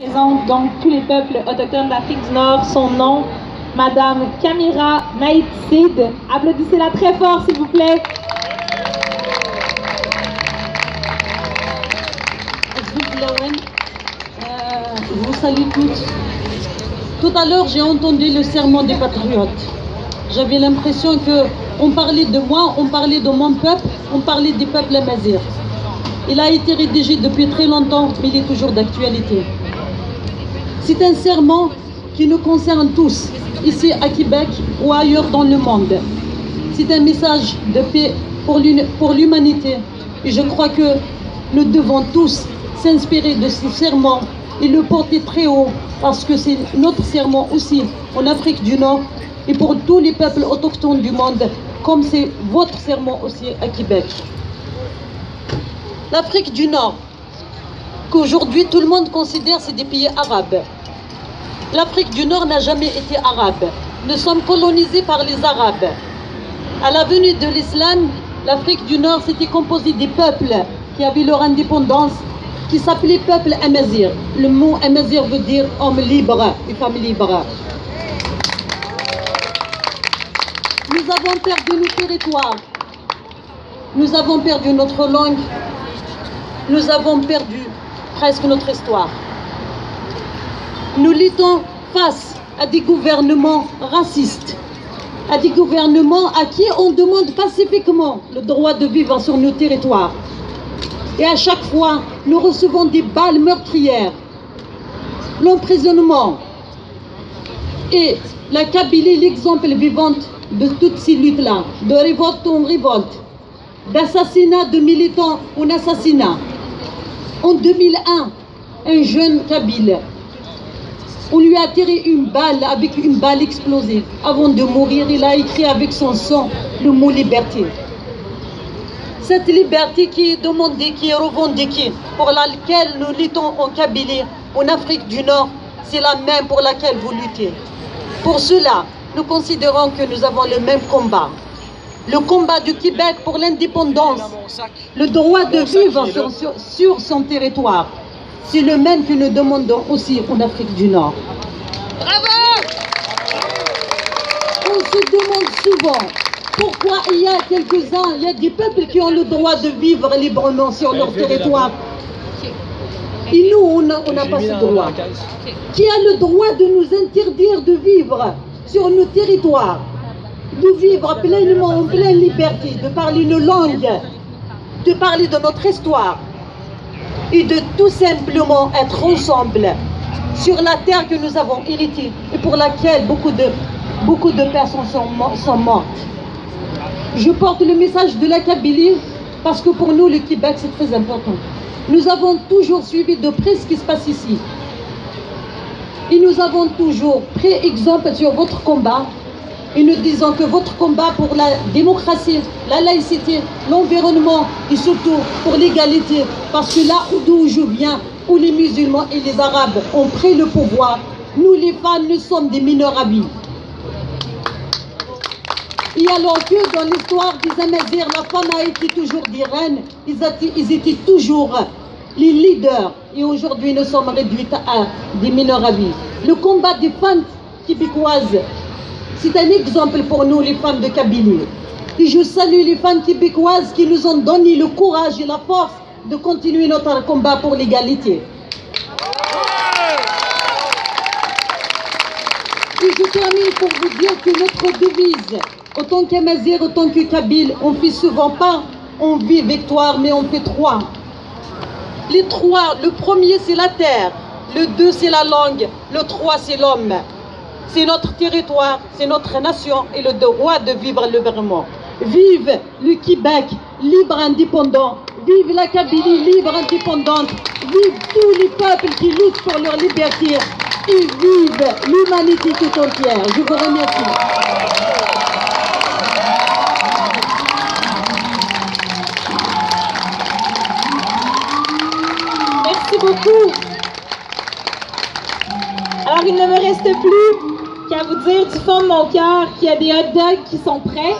présente donc tous les peuples autochtones d'Afrique du Nord. Son nom, Madame Kamira Naïtsid. Applaudissez-la très fort, s'il vous plaît. Euh, je vous salue toutes. Tout à l'heure, j'ai entendu le serment des patriotes. J'avais l'impression que on parlait de moi, on parlait de mon peuple, on parlait du peuple amazir. Il a été rédigé depuis très longtemps, mais il est toujours d'actualité. C'est un serment qui nous concerne tous, ici à Québec ou ailleurs dans le monde. C'est un message de paix pour l'humanité. Et je crois que nous devons tous s'inspirer de ce serment et le porter très haut parce que c'est notre serment aussi en Afrique du Nord et pour tous les peuples autochtones du monde, comme c'est votre serment aussi à Québec. L'Afrique du Nord, qu'aujourd'hui tout le monde considère c'est des pays arabes. L'Afrique du Nord n'a jamais été arabe. Nous sommes colonisés par les Arabes. À la venue de l'islam, l'Afrique du Nord s'était composée des peuples qui avaient leur indépendance, qui s'appelaient peuple amazir. Le mot amazir veut dire homme libre et femme libre. Nous avons perdu nos territoires. Nous avons perdu notre langue. Nous avons perdu presque notre histoire. Nous luttons face à des gouvernements racistes, à des gouvernements à qui on demande pacifiquement le droit de vivre sur nos territoires. Et à chaque fois, nous recevons des balles meurtrières, l'emprisonnement et la Kabylie, l'exemple vivant de toutes ces luttes-là, de révolte en révolte, d'assassinat de militants en assassinat. En 2001, un jeune Kabyle, on lui a tiré une balle avec une balle explosive. Avant de mourir, il a écrit avec son sang le mot liberté. Cette liberté qui est demandée, qui est revendiquée, pour laquelle nous luttons en Kabylie, en Afrique du Nord, c'est la même pour laquelle vous luttez. Pour cela, nous considérons que nous avons le même combat. Le combat du Québec pour l'indépendance, le droit de vivre sur, son territoire, c'est le même que nous demandons aussi en Afrique du Nord. Bravo! On se demande souvent pourquoi il y a quelques-uns, il y a des peuples qui ont le droit de vivre librement sur leur territoire. Et nous, on n'a pas ce droit. Qui a le droit de nous interdire de vivre sur nos territoires, de vivre pleinement en pleine liberté, de parler une langue, de parler de notre histoire et de tout simplement être ensemble sur la terre que nous avons héritée et pour laquelle beaucoup de, personnes sont, sont mortes. Je porte le message de la Kabylie parce que pour nous, le Québec, c'est très important. Nous avons toujours suivi de près ce qui se passe ici. Et nous avons toujours pris exemple sur votre combat et nous disons que votre combat pour la démocratie, la laïcité, l'environnement et surtout pour l'égalité, parce que là d'où je viens, où les musulmans et les arabes ont pris le pouvoir, nous les femmes, nous sommes des mineurs à vie. Et alors que dans l'histoire des Amazirs, la femme a été toujours des reines, ils étaient toujours les leaders. Et aujourd'hui, nous sommes réduites à des mineurs à vie. Le combat des femmes québécoises, c'est un exemple pour nous, les femmes de Kabylie. Et je salue les femmes québécoises qui nous ont donné le courage et la force de continuer notre combat pour l'égalité. Et je termine pour vous dire que notre devise, autant qu'Amazir, autant que Kabyle, on fait souvent pas, on vit victoire, mais on fait trois. Les trois, le premier c'est la terre, le deux c'est la langue, le trois c'est l'homme. C'est notre territoire, c'est notre nation et le droit de vivre librement. Vive le Québec libre indépendant. Vive la Kabylie libre indépendante. Vive tous les peuples qui luttent pour leur liberté. Et vive l'humanité tout entière. Je vous remercie. beaucoup. Alors, il ne me reste plus qu'à vous dire du fond de mon cœur qu'il y a des hot dogs qui sont prêts.